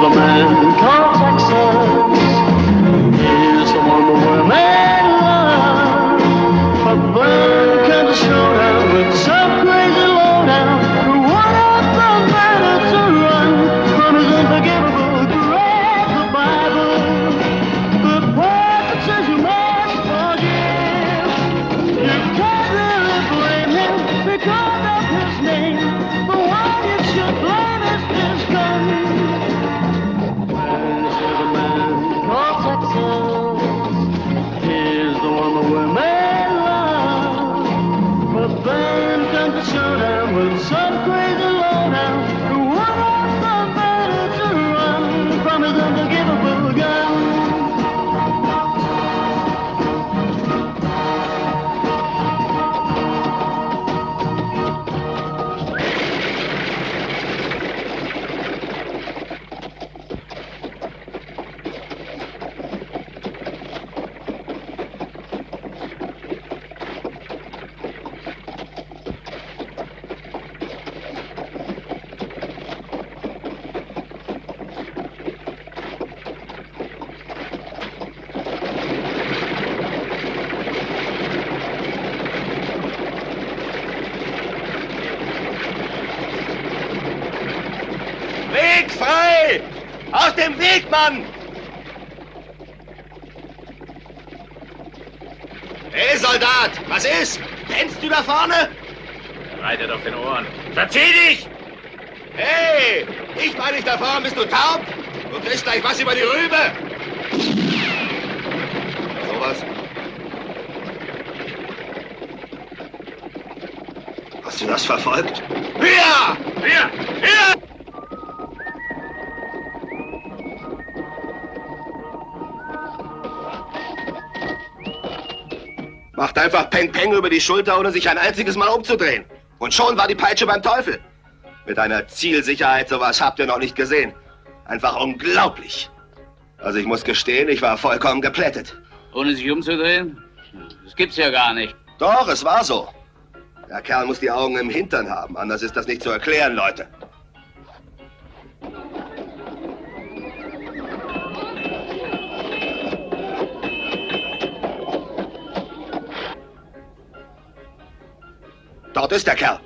Firmament will say. Weg, Mann! Hey, Soldat, was ist? Kennst du da vorne? Reitet auf den Ohren. Verzieh dich! Hey, ich meine nicht da vorne, bist du taub? Du kriegst gleich was über die Rübe! Sowas? Hast du das verfolgt? Hier! Hier! Hier! Macht einfach Peng Peng über die Schulter, ohne sich ein einziges Mal umzudrehen. Und schon war die Peitsche beim Teufel. Mit einer Zielsicherheit, sowas habt ihr noch nicht gesehen. Einfach unglaublich. Also ich muss gestehen, ich war vollkommen geplättet. Ohne sich umzudrehen? Das gibt's ja gar nicht. Doch, es war so. Der Kerl muss die Augen im Hintern haben, anders ist das nicht zu erklären, Leute. Dort ist der Kerl.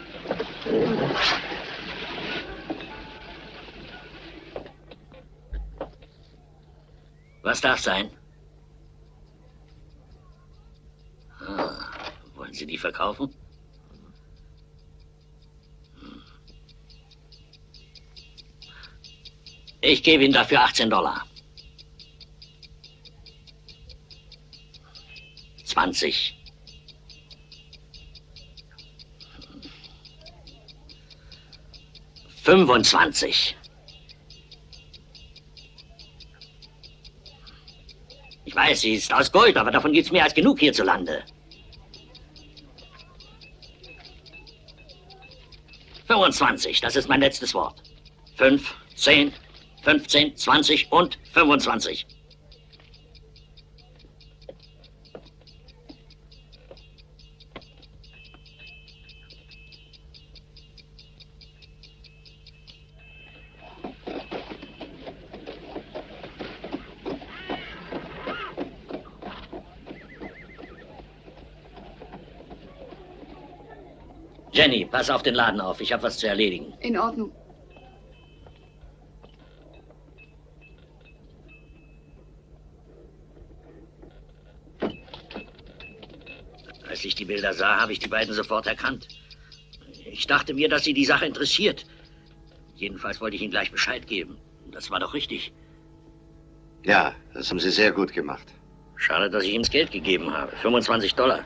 Was darf sein? Ah, wollen Sie die verkaufen? Hm. Ich gebe Ihnen dafür 18 Dollar. 20. Fünfundzwanzig. Ich weiß, sie ist aus Gold, aber davon gibt's mehr als genug hierzulande. 25, das ist mein letztes Wort. Fünf, zehn, 15, 20 und 25. Jenny, pass auf den Laden auf. Ich habe was zu erledigen. In Ordnung. Als ich die Bilder sah, habe ich die beiden sofort erkannt. Ich dachte mir, dass sie die Sache interessiert. Jedenfalls wollte ich Ihnen gleich Bescheid geben. Das war doch richtig. Ja, das haben Sie sehr gut gemacht. Schade, dass ich ihm das Geld gegeben habe. 25 Dollar.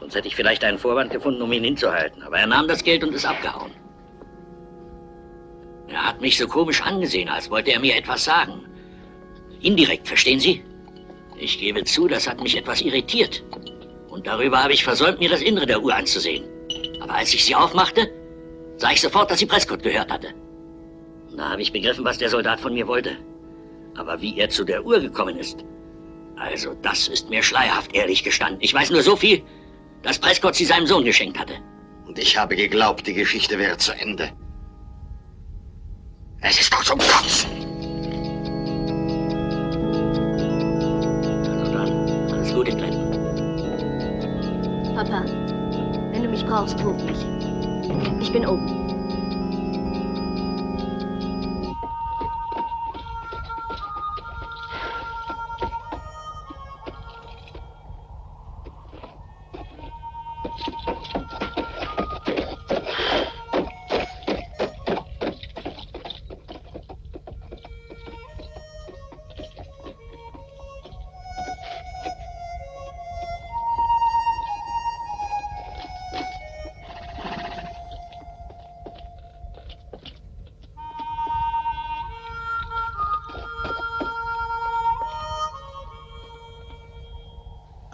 Sonst hätte ich vielleicht einen Vorwand gefunden, um ihn hinzuhalten. Aber er nahm das Geld und ist abgehauen. Er hat mich so komisch angesehen, als wollte er mir etwas sagen. Indirekt, verstehen Sie? Ich gebe zu, das hat mich etwas irritiert. Und darüber habe ich versäumt, mir das Innere der Uhr anzusehen. Aber als ich sie aufmachte, sah ich sofort, dass sie Prescott gehört hatte. Da habe ich begriffen, was der Soldat von mir wollte. Aber wie er zu der Uhr gekommen ist, also das ist mir schleierhaft, ehrlich gestanden. Ich weiß nur so viel, das Preisgott sie seinem Sohn geschenkt hatte. Und ich habe geglaubt, die Geschichte wäre zu Ende. Es ist doch zum Kotzen! Also dann, alles Gute, Glenn. Papa, wenn du mich brauchst, ruf mich. Ich bin oben.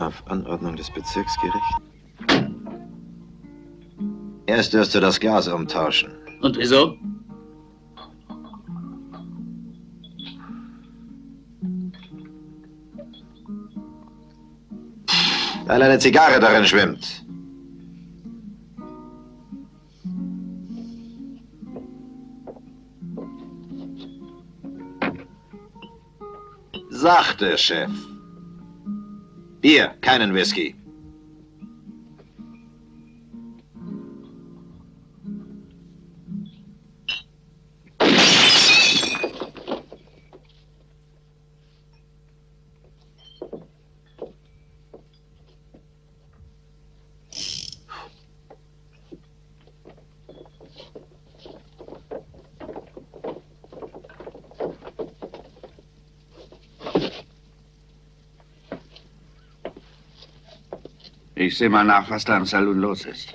Auf Anordnung des Bezirksgerichts. Erst wirst du das Gas umtauschen. Und wieso? Weil eine Zigarre darin schwimmt. Sachte, Chef. Bier, keinen Whisky. Ich sehe mal nach, was da im Saloon los ist.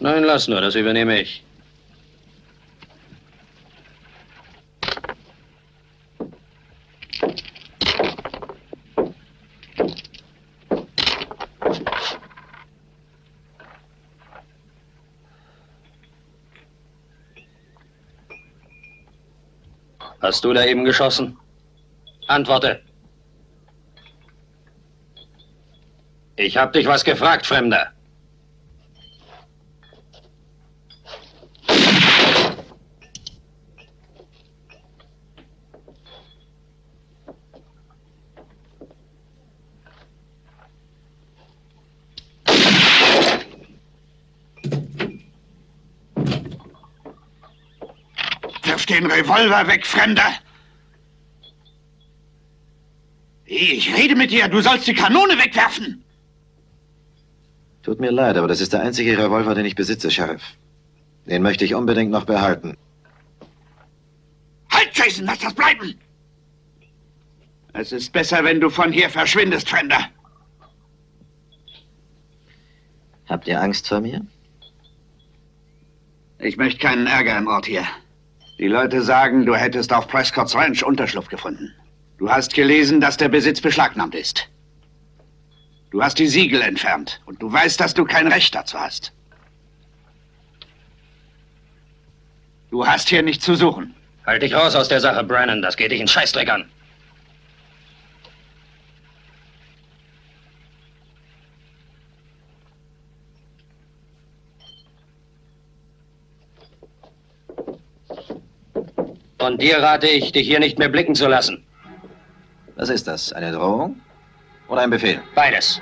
Nein, lass nur, das übernehme ich. Hast du da eben geschossen? Antworte. Ich hab dich was gefragt, Fremder. Wirf den Revolver weg, Fremder! Ich rede mit dir, du sollst die Kanone wegwerfen! Tut mir leid, aber das ist der einzige Revolver, den ich besitze, Sheriff. Den möchte ich unbedingt noch behalten. Halt, Jason, lass das bleiben! Es ist besser, wenn du von hier verschwindest, Fremder. Habt ihr Angst vor mir? Ich möchte keinen Ärger im Ort hier. Die Leute sagen, du hättest auf Prescott's Ranch Unterschlupf gefunden. Du hast gelesen, dass der Besitz beschlagnahmt ist. Du hast die Siegel entfernt und du weißt, dass du kein Recht dazu hast. Du hast hier nichts zu suchen. Halt dich raus aus der Sache, Brennan. Das geht dich in Scheißdreck an. Und dir rate ich, dich hier nicht mehr blicken zu lassen. Was ist das? Eine Drohung? Oder ein Befehl? Beides.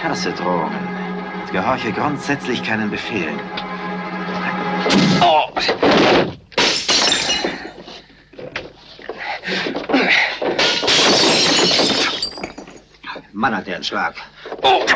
Ich hasse Drohungen. Und gehorche grundsätzlich keinen Befehlen. Oh. Mann hat der einen Schlag. Oh.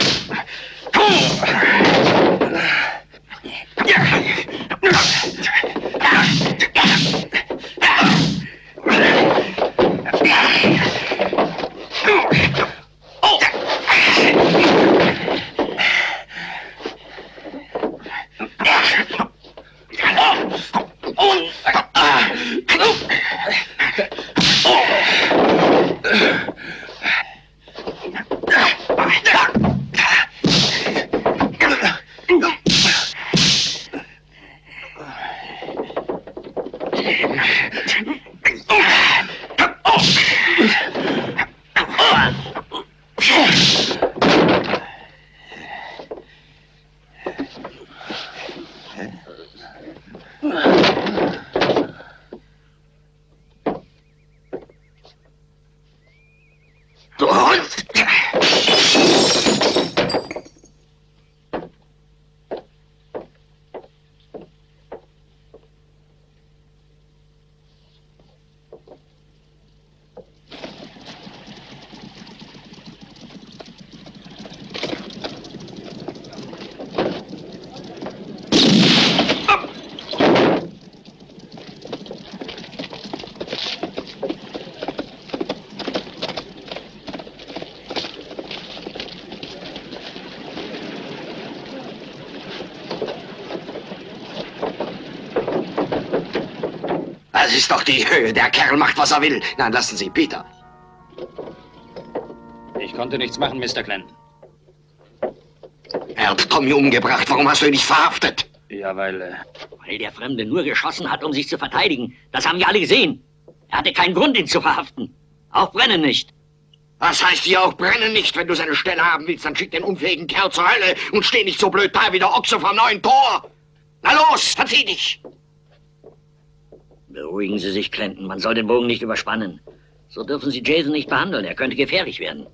Oh. Das ist doch die Höhe. Der Kerl macht, was er will. Nein, lassen Sie, Peter. Ich konnte nichts machen, Mr. Clinton. Er hat Tommy umgebracht. Warum hast du ihn nicht verhaftet? Ja, weil... Äh... Weil der Fremde nur geschossen hat, um sich zu verteidigen. Das haben wir alle gesehen. Er hatte keinen Grund, ihn zu verhaften. Auch Brennen nicht. Was heißt hier auch Brennen nicht? Wenn du seine Stelle haben willst, dann schick den unfähigen Kerl zur Hölle und steh nicht so blöd da wie der Ochse vom neuen Tor. Na los, verzieh dich! Beruhigen Sie sich, Clinton. Man soll den Bogen nicht überspannen. So dürfen Sie Jason nicht behandeln. Er könnte gefährlich werden.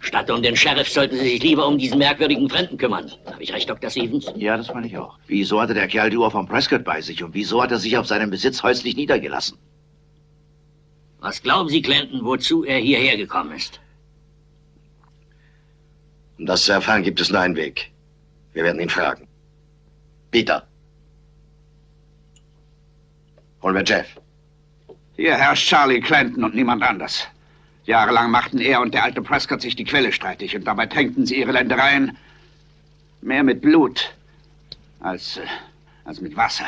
Statt um den Sheriff sollten Sie sich lieber um diesen merkwürdigen Fremden kümmern. Habe ich recht, Dr. Stevens? Ja, das meine ich auch. Wieso hatte der Kerl die Uhr von Prescott bei sich und wieso hat er sich auf seinem Besitz häuslich niedergelassen? Was glauben Sie, Clinton, wozu er hierher gekommen ist? Um das zu erfahren, gibt es nur einen Weg. Wir werden ihn fragen. Peter. Holen wir Jeff. Hier herrscht Charlie Clanton und niemand anders. Jahrelang machten er und der alte Prescott sich die Quelle streitig und dabei tränkten sie ihre Ländereien mehr mit Blut als, äh, als mit Wasser.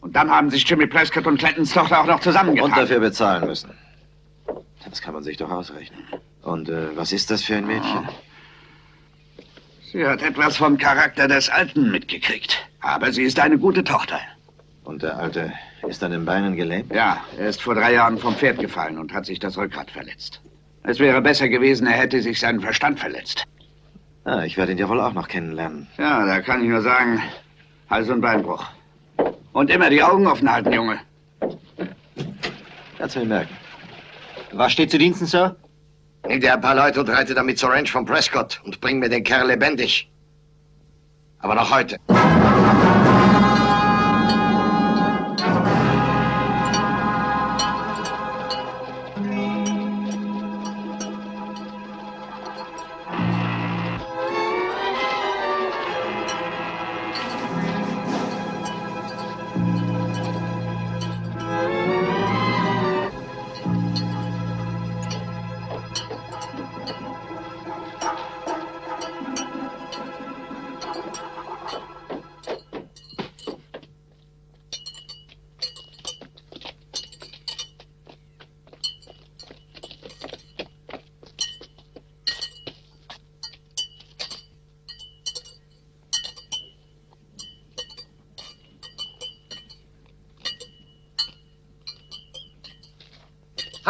Und dann haben sich Jimmy Prescott und Clantons Tochter auch noch zusammengetan. Und dafür bezahlen müssen. Das kann man sich doch ausrechnen. Und äh, was ist das für ein Mädchen? Sie hat etwas vom Charakter des Alten mitgekriegt. Aber sie ist eine gute Tochter. Und der Alte ist an den Beinen gelähmt? Ja, er ist vor drei Jahren vom Pferd gefallen und hat sich das Rückgrat verletzt. Es wäre besser gewesen, er hätte sich seinen Verstand verletzt. Ah, ich werde ihn ja wohl auch noch kennenlernen. Ja, da kann ich nur sagen, Hals- und Beinbruch. Und immer die Augen offen halten, Junge. Kannst du ihn merken. Was steht zu Diensten, Sir? Nimm dir ein paar Leute und reite damit zur Ranch von Prescott und bring mir den Kerl lebendig. Aber noch heute.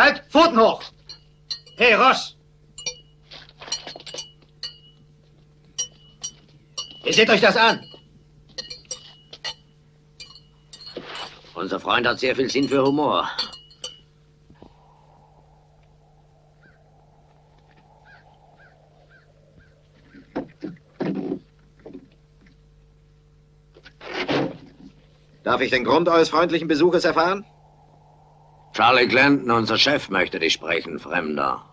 Halt, Pfoten hoch! Hey, Ross! Ihr seht euch das an. Unser Freund hat sehr viel Sinn für Humor. Darf ich den Grund eures freundlichen Besuches erfahren? Charlie Clanton, unser Chef, möchte dich sprechen, Fremder.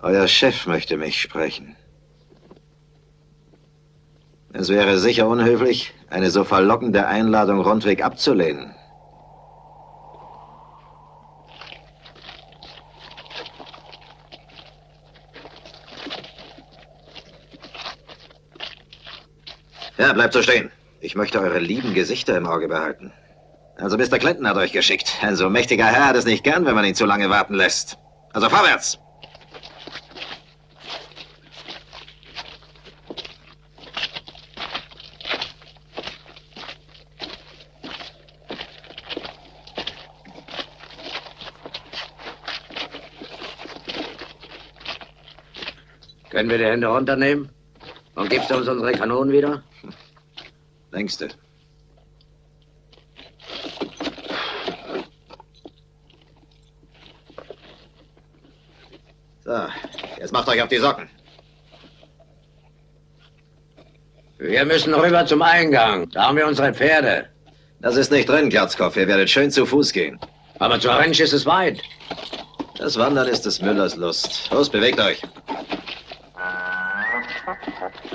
Euer Chef möchte mich sprechen. Es wäre sicher unhöflich, eine so verlockende Einladung rundweg abzulehnen. Ja, bleibt so stehen. Ich möchte eure lieben Gesichter im Auge behalten. Also Mr. Clinton hat euch geschickt. Ein so mächtiger Herr hat es nicht gern, wenn man ihn zu lange warten lässt. Also vorwärts! Können wir die Hände runternehmen? Und gibst du uns unsere Kanonen wieder? Längste. So, jetzt macht euch auf die Socken. Wir müssen rüber zum Eingang. Da haben wir unsere Pferde. Das ist nicht drin, Glatzkopf. Ihr werdet schön zu Fuß gehen. Aber zur Ranch ist es weit. Das Wandern ist des Müllers Lust. Los, bewegt euch.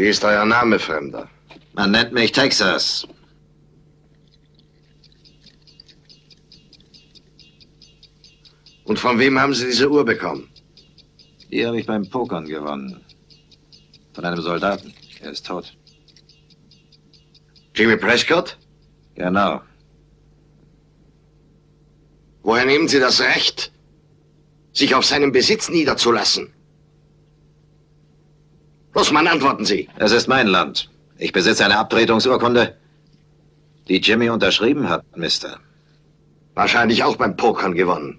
Wie ist euer Name, Fremder? Man nennt mich Texas. Und von wem haben Sie diese Uhr bekommen? Die habe ich beim Pokern gewonnen. Von einem Soldaten. Er ist tot. Jimmy Prescott? Genau. Woher nehmen Sie das Recht, sich auf seinem Besitz niederzulassen? Los, Mann, antworten Sie. Es ist mein Land. Ich besitze eine Abtretungsurkunde, die Jimmy unterschrieben hat, Mister. Wahrscheinlich auch beim Pokern gewonnen.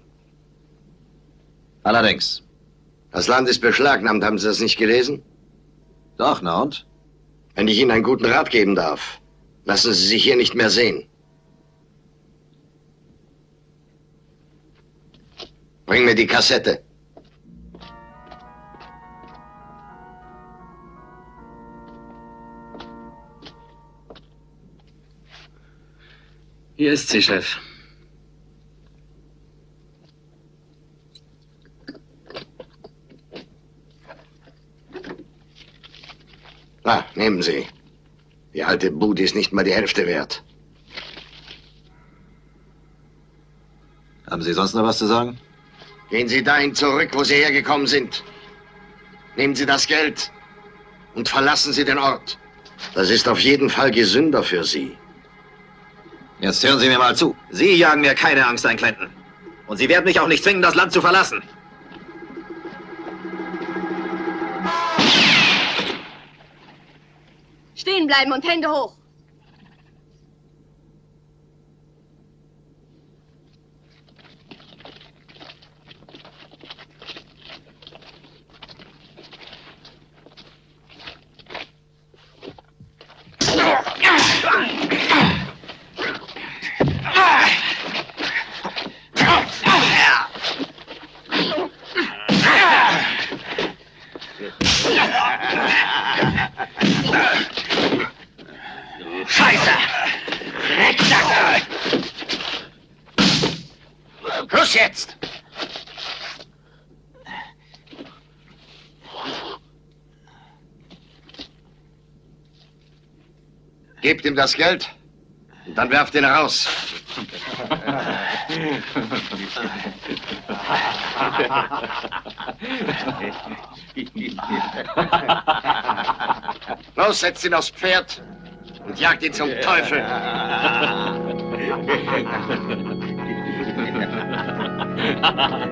Allerdings. Das Land ist beschlagnahmt, haben Sie das nicht gelesen? Doch, na und? Wenn ich Ihnen einen guten Rat geben darf, lassen Sie sich hier nicht mehr sehen. Bring mir die Kassette. Hier ist sie, Chef. Na, nehmen Sie. Die alte Bude ist nicht mal die Hälfte wert. Haben Sie sonst noch was zu sagen? Gehen Sie dahin zurück, wo Sie hergekommen sind. Nehmen Sie das Geld und verlassen Sie den Ort. Das ist auf jeden Fall gesünder für Sie. Jetzt hören Sie mir mal zu. Sie jagen mir keine Angst ein, Clinton. Und Sie werden mich auch nicht zwingen, das Land zu verlassen. Stehen bleiben und Hände hoch. Los jetzt! Gebt ihm das Geld und dann werft ihn raus. Los, setzt ihn aufs Pferd und jagt ihn zum Teufel. 哈哈哈